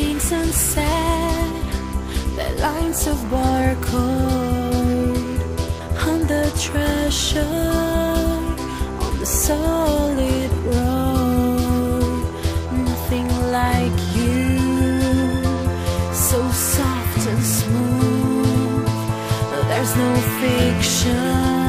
faint and The lines of barcode On the treasure On the solid road. Nothing like you So soft and smooth. There's no fiction.